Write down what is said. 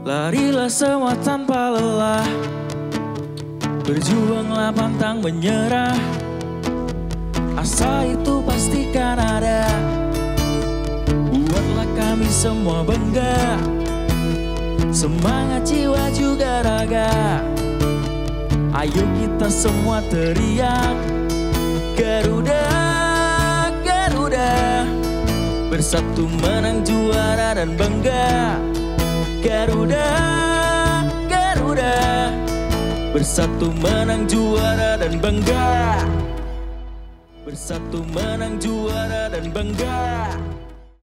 Larilah semua tanpa lelah. Berjuanglah pantang menyerah. Asa itu pastikan ada. Buatlah kami semua bangga. Semangat jiwa juga raga. Ayo kita semua teriak Garuda, Garuda. Bersatu menang juara dan bangga Garuda, Garuda. Bersatu menang juara dan bangga. Bersatu menang juara dan bangga